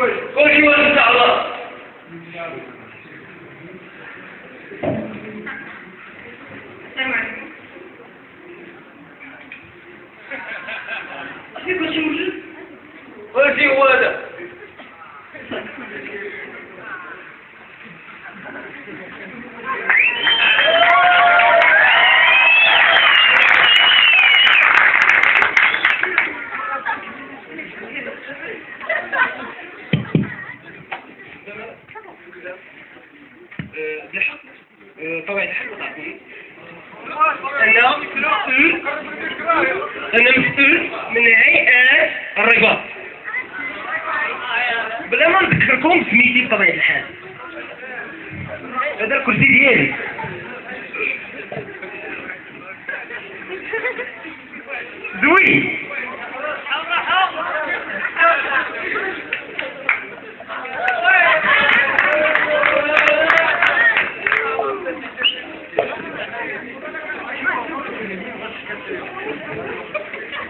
كل واحد ان شاء الله السلام عليكم في كل شيء موجود كل شيء هو هذا بالحق طبعا الحق تعطيني أنا مسؤول أنا مسؤول من هيئة الرباط بلا ما نذكركم سميتي بطبيعة الحال هذا الكرسي ديالي زوين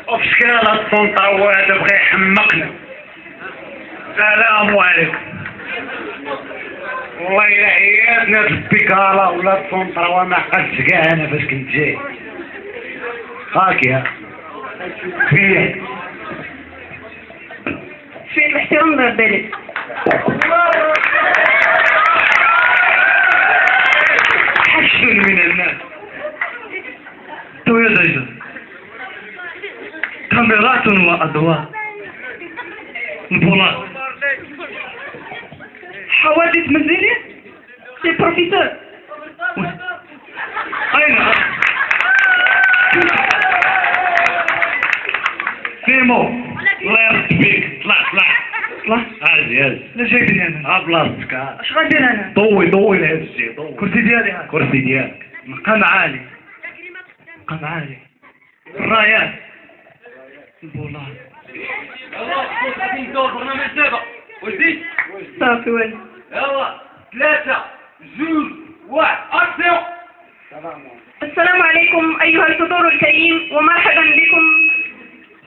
وبشكال السلطة يحمقنا السلام عليكم والله إلا عياتنا السبيكارة ولا السلطة وما عقلتش كاع أنا فاش كنت جاي. هاك يا فيه في الاحترام بالبلد حشر من الناس. تو يا زيزة كاميرات وأضواء البولات حوادث منزلية سي بروفيسور أين سيمو الله بيك طلع طلع الله هاجي هاجي لا جايبني أنا ها بلاصتك اش غندير أنا ضوي ضوي لهذا الشيء ضوي كرسي ديالي هذا كرسي ديالك مقام عالي مقام عالي الرايات البولات السلام عليكم أيها الحضور الكريم ومرحبا بكم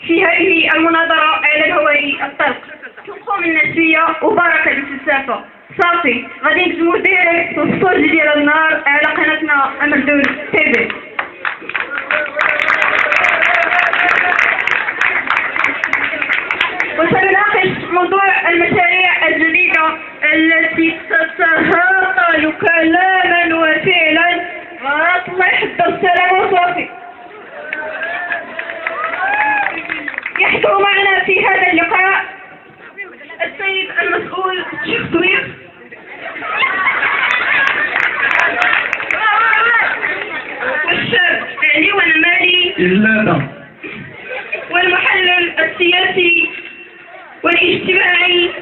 في هذه المناظرة على الهوائي الطلق. تقوم النسوية وبركة الاستسافة صافي غادي نجمو ديريكت في الصوت ديال النار على قناتنا أمردون. تيفي الله يحفظ السلام وصافي يحضر معنا في هذا اللقاء السيد المسؤول شيخ سويف والشاب علي ونمالي والمحلل السياسي والإجتماعي.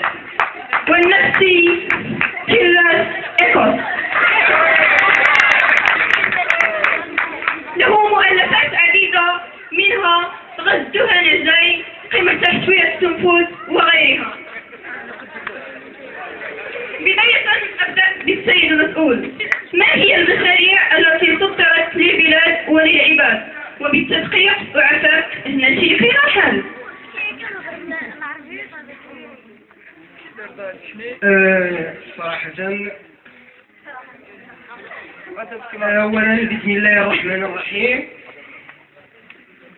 صراحة أولا بسم الله الرحمن الرحيم.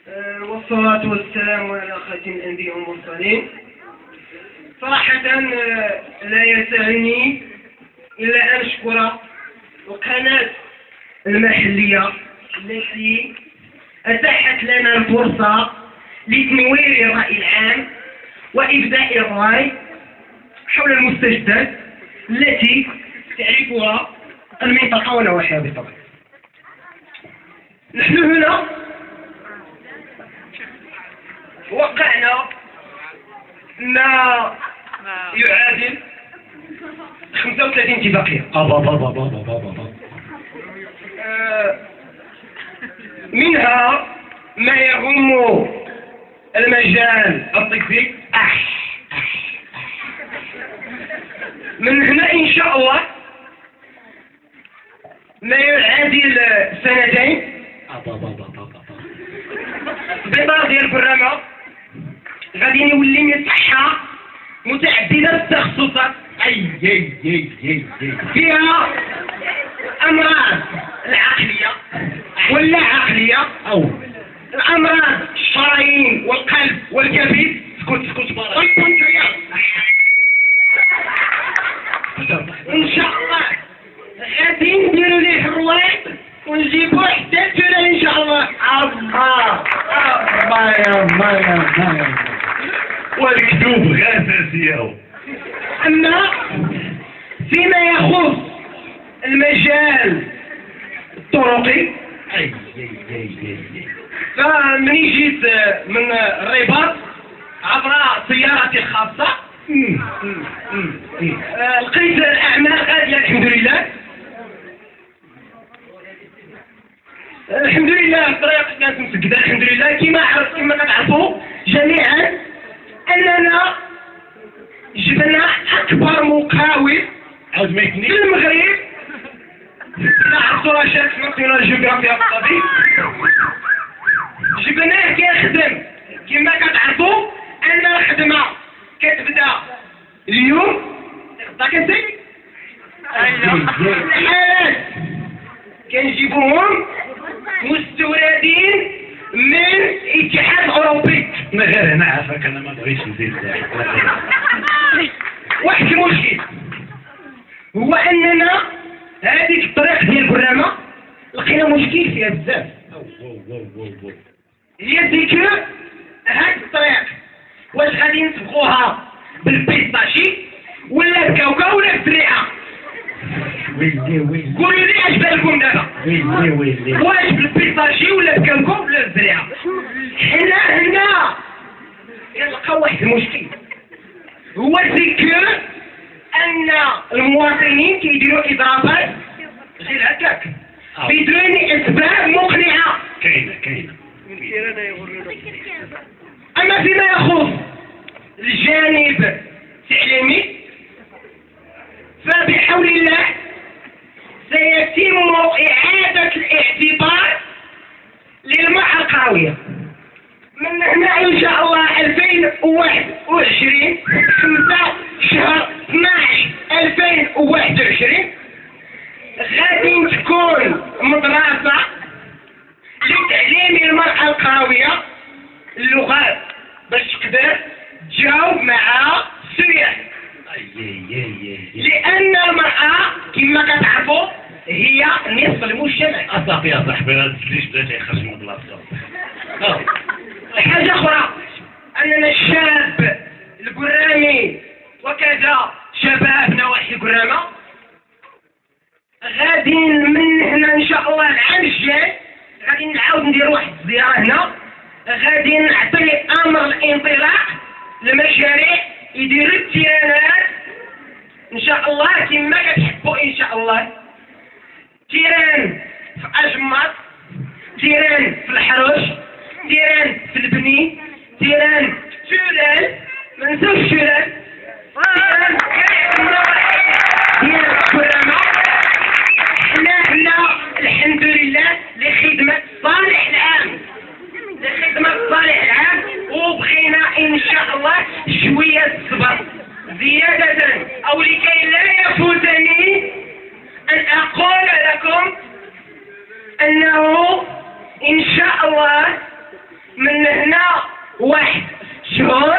آه، والصلاة والسلام على خاتم الأنبياء والمرسلين. صراحة آه، لا يسعني إلا أن أشكر القناة المحلية التي أتاحت لنا الفرصة لتنوير الرأي العام وإبداء الرأي حول المستجدات التي تعرفها المنطقة ونواحيها بالطبع. نحن هنا وقعنا ما يعادل 35 اتفاقية. منها ما يهم المجال الطبي من هنا إن شاء الله. ما يعادل سنتين بإطار ديال البرنامج غادي نولي نصحى متعددة التخصصات. أي أي أي أي أي. فيها أمراض العقلية واللا عقلية. أو. الأمراض الشرايين والقلب والكبد. اسكت اسكت بارك إن شاء الله غادي نديرو ليه الرويض ونجيبو حتى التولا إن شاء الله الله الله يا ما يا ما يا والكتوب غاساسية أما فيما يخص المجال الطرقي. فمني جيت من الرباط عبر سيارتي الخاصة. آه، لقيت الأعمال غادية الحمد لله. الحمد لله الطريق كانت مسكدة الحمد لله. كما عرف كما كتعرفوا جميعا أننا جبنا أكبر مقاول في المغرب. لا عرفتوا شاف ناسيونال جيوغرافيا الطبي جبناه كيخدم. كما كتعرفوا أن الخدمه كتبدا اليوم؟ غدا كنسي الحالات كنجيبوهم مستوردين من الاتحاد الأوروبي. ما غير أنا عافاك أنا ما بغيتش نزيد. واحد المشكل هو أننا هذيك الطريق ديال البرامه لقينا مشكل فيها بزاف. هي ديك هاد الطريق. واش غادي نسبقوها بالبيستاشي ولا بكاوكا ولا بالسريعه ويلي ويلي. قولوا لي اش بالكم دابا؟ ويلي ويلي. واش بالبيستاشي ولا بكاوكا ولا بالسريعه حنا هنا كنلقاو واحد المشكل. هو ذكر أن المواطنين كيديروا إضافات غير هكاك. آه. بدون اسباب مقنعة. كاينة كاينة. أما فيما يخص الجانب التعليمي فبحول الله سيتم إعادة الاعتبار للمرأة القروية من هنا إن شاء الله 2021 نعاود ندير واحد الزيارة هنا. غادي نعطي أمر الانطلاق. لمشاريع يديروا التيرانات. إن شاء الله كما كتحبوا إن شاء الله. تيران في أجمر. تيران في الحروش. تيران في البني. تيران في شلال ما حنا هنا الحمد لله لخدمة صالح العام لخدمة صالح العام وبغينا إن شاء الله شوية الصبر زيادة أو لكي لا يفوتني أن أقول لكم أنه إن شاء الله من هنا واحد شهور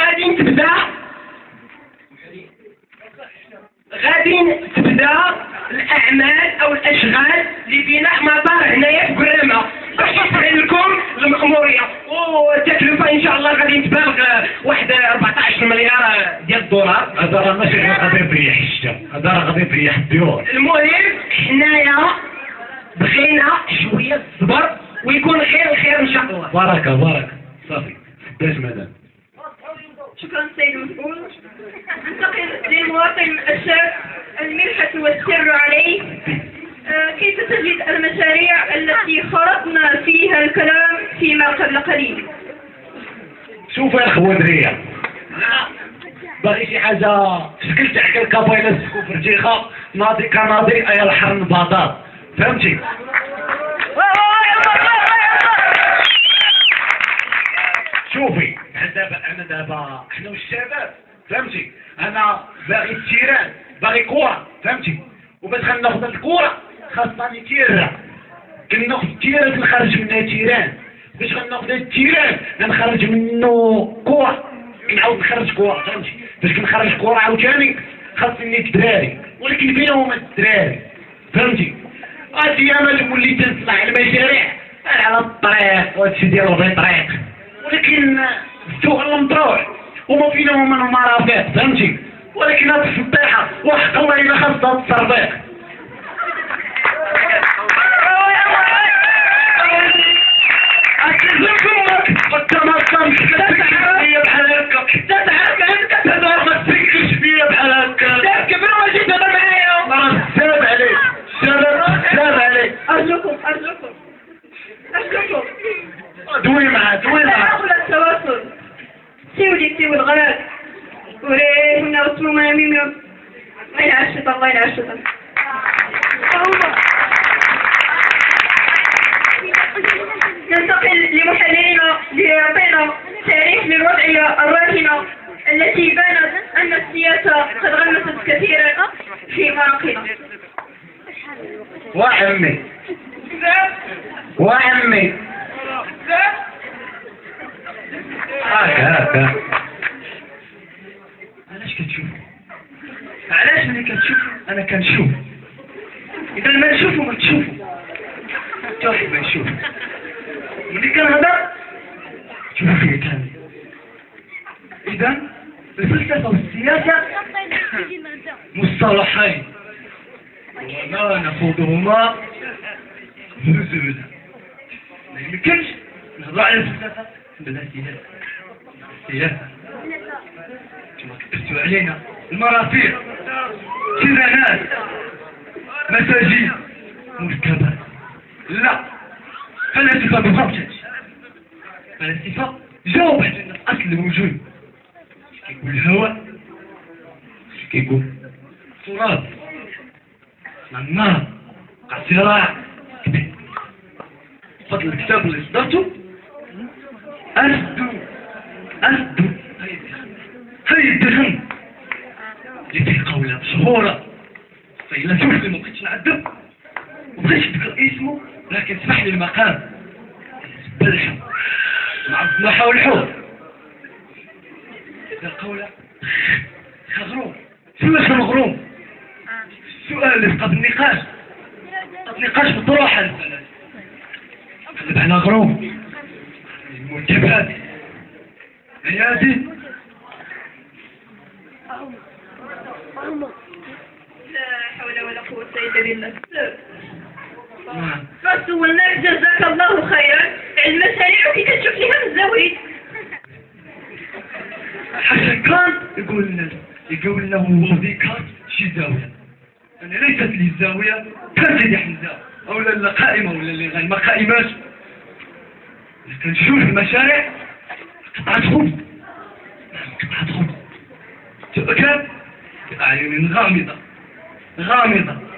غادي تبدا غادي تبدا الأعمال أو الأشغال لبناء مطار هنايا في قرامة. باش يسهل لكم المأمورية والتكلفة إن شاء الله غادي تبالغ واحد 14 مليار ديال الدولار. هذا راه ماشي غادي يريح الشتا هذا راه غادي يريح الديور المهم حنايا بغينا شوية صبر ويكون خير الخير إن شاء الله. بركه بركه صافي. باش مدام. قبل قليل شوف يا خوادرية باغي شي حاجة شكل تاع الكابايلة تكون فرجيخة ناضي كناضي أيا الحرن بطاط فهمتي؟ شوفي حنا دابا أنا دابا إحنا والشباب. فهمتي؟ أنا باغي التيران باغي كورة. فهمتي؟ وباش غناخد الكورة خاصني terrain كناخد ال terrain نخرج منها terrain باش غناخد ال terrain غنخرج منه كوره كنعاود نخرج كوره فهمتي؟ باش كنخرج كوره عاوتاني خاصني الدراري ولكن فين هما الدراري فهمتي؟ هادي أنا اللي وليت نصنع المشاريع. على الطريق وهادشي ديال الطريق ولكن السوق المطروح وما فينا هما المرافق فهمتي؟ ولكن هاد السطيحة وحق الله إلا خاصها التصربيق السياسة قد غمست كثيرا في مراقنا وعمي وعمي هاكا هاكا علاش كتشوف؟ علاش ملي كتشوف؟ أنا كنشوف. إذا ما نشوفو ما تشوفو. واحد ما يشوف. ملي كنهضر تشوفو فيا كامل إذا الفلسفه والسياسة مصطلحين. وما نخوضهما نزولا ما يمكنش. نهضر على الفلسفه بلا سياسه كما كتبتوا علينا. المرافق كيرانات مساجد مركبات. لا. فلسفه بالضبط. فلسفه جاوبت على أصل الوجود. كيقول الهواء كيقول التراب النار وقع صراع كبير. فضل الكتاب اللي صدرته. أسدو أسدو هاي الدخن اللي فيه قولة بسهولة فيلسوف اللي ما بغيتش نعذب. وبغيتش نذكر اسمه. لكن اسمح لي المقام. بالحب مع الضحى والحور إذا قولة خغروم شو اسمه مغروم؟ السؤال اللي فقد النقاش. فقد النقاش بطروحة على غروم المركبات ايادي لا حول ولا قوة إلا بالله. نعم. فسولنا جزاك الله خيرا. يقول يقول لنا وظيفة شي زاوية. أنا ليست لي الزاوية كانت لي حمزة. أو لا قائمة ولا اللي غير. ما قائماش. كنشوف المشاريع قطعة خبز قطعة خبز تؤكل بأعين غامضة. غامضة.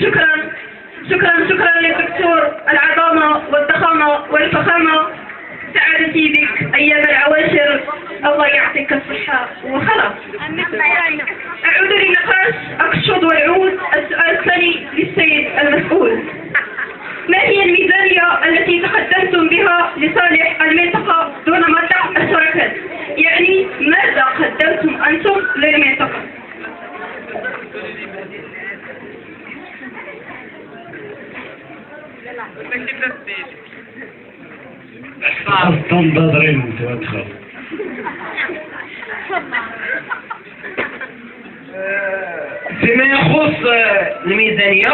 شكرا. شكرا شكرا للدكتور العظامة والضخامة والفخامة. سعادتي بك أيام العواشر. الله يعطيك الصحة وخلاص أعود للنقاش أقصد والعود السؤال الثاني للسيد المسؤول. ما هي الميزانية التي تقدمتم بها لصالح المنطقة دون مدع الشركات؟ يعني ماذا قدمتم أنتم للمنطقة؟ تنتظرين وتدخل فيما يخص الميزانية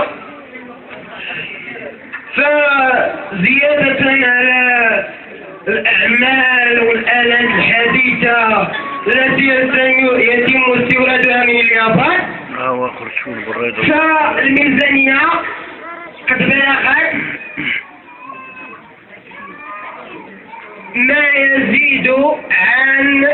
فزيادة على الأعمال والآلات الحديثة التي يتم استيرادها من اليابان. بالريضة فالميزانية بلغت ما يزيد عن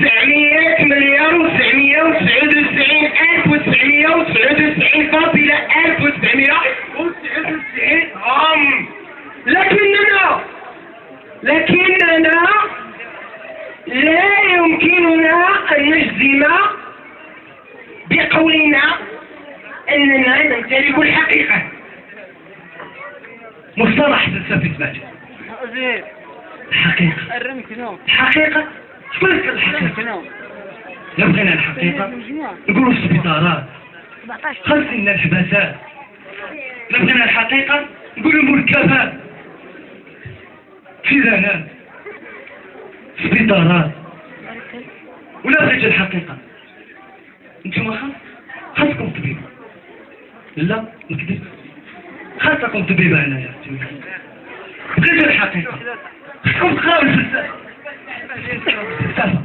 900 مليار و 999 ألف و 999 فاصلة 1991 99 عام لكننا لكننا لا يمكننا أن نجزم بقولنا أننا نمتلك الحقيقة. مصطلح فلسفي زين الحقيقة؟ الحقيقة؟ شكون الحقيقة؟ لو بغينا الحقيقة. نقولوا السبيطارات. خلصنا الحباسات. لو بغينا الحقيقة نقولوا المركبات. فيزانات سبيطارات. ولا بغيت الحقيقة. أنتم طبيب لا نكذب. خاصكم طبيبة هنايا بغيت الحقيقة؟ خاصكم تقراو الفلسفة الفلسفة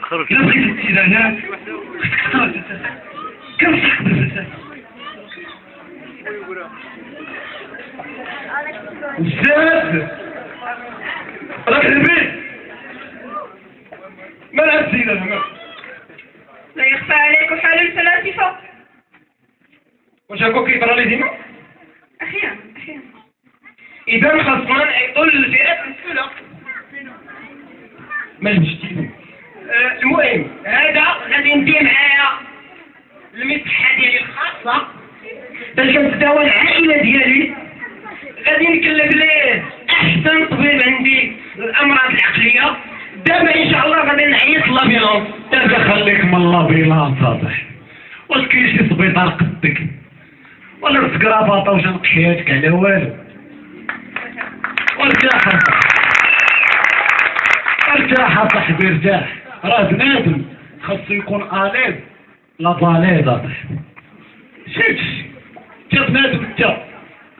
خرج. إذا بغيت التيرانات كم صح بالفلسفة بزاف راك البيت. ما لعبت زينة هنا. لا يخفى عليك حال الفلاسفة. واش هكا كيطرى لي ديما؟ أحيانا أحيانا اذا خاصنا نعيطوا للفئات المسؤولة. ما نشتي آه، المهم هذا غادي ندير معايا المسحه ديالي الخاصة. باش نبداو العائلة ديالي غادي نكلف ليه أحسن طبيب عندي الأمراض العقلية. دابا إن شاء الله غادي نعيط لابيلونس انت خليك من بلا صالح واش كاين شي سبيطار قدك. ولا راسك واش نقش حياتك على والو. وارتاح ارتاح صاحبي ارتاح راه بنادم. خاصو يكون اليز لا طاليز اصاحبي شفت؟ انت بنادم انت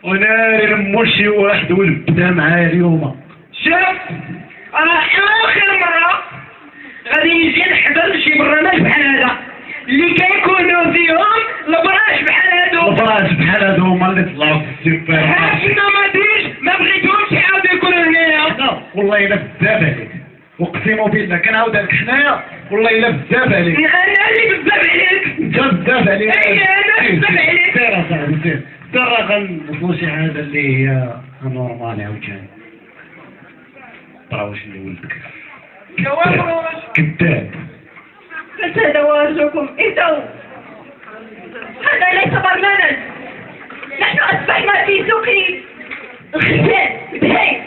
وناري نمر شي واحد ونبدا معاه اليوم. شوف أنا آخر مرة غادي نجي نحضر شي برنامج بحال هذا. اللي كيكونوا فيهم البراش بحال هادو. الفراش بحال هادو هما اللي طلعوا في السوبر. حاشنا ما ديش ما بغيتهمش يعاودوا يكونوا هنايا. لا والله إلا بزاف عليك. اقسم بالله كنعاود لك حنايا والله إلا بزاف عليك. أنا اللي بزاف عليك. انت بزاف عليك. أي أنا بزاف عليك. سير اصاحبي سير سير غنوصلوا شي حاجة اللي هي نورمال عاوتاني ترى واش اللي ولدك كذاب. فتزوجكم إنتوا. هذا ليس برنامج. نحن أصبحنا في سوق الختان بهي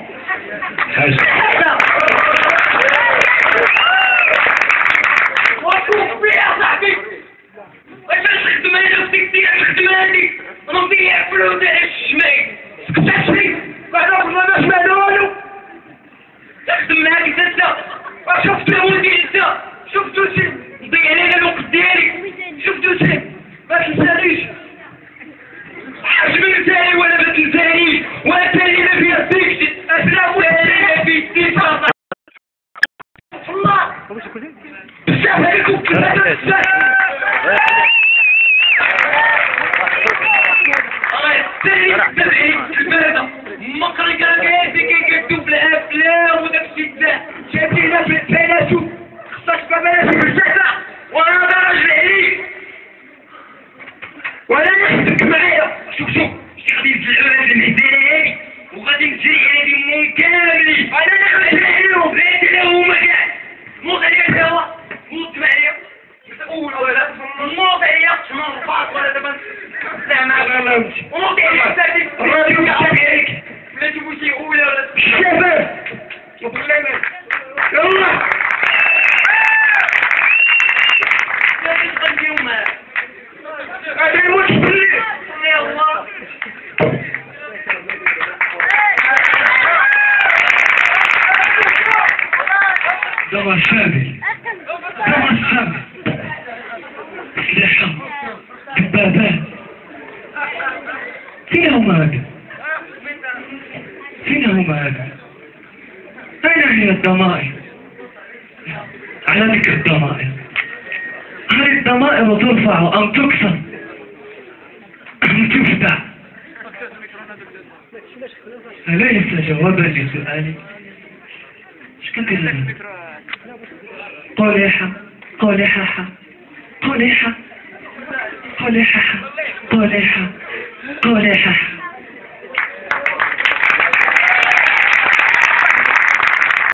فين هما هذا؟ فين هما هذا؟ أين هي الضمائر على ذكر الضمائر هل الضمائر ترفع أم تكسر؟ أم تفتح؟ أليس جوابا لسؤالي؟ شكرا قوليحة قوليحة قوليحة قوليحة قوليحة Por eso.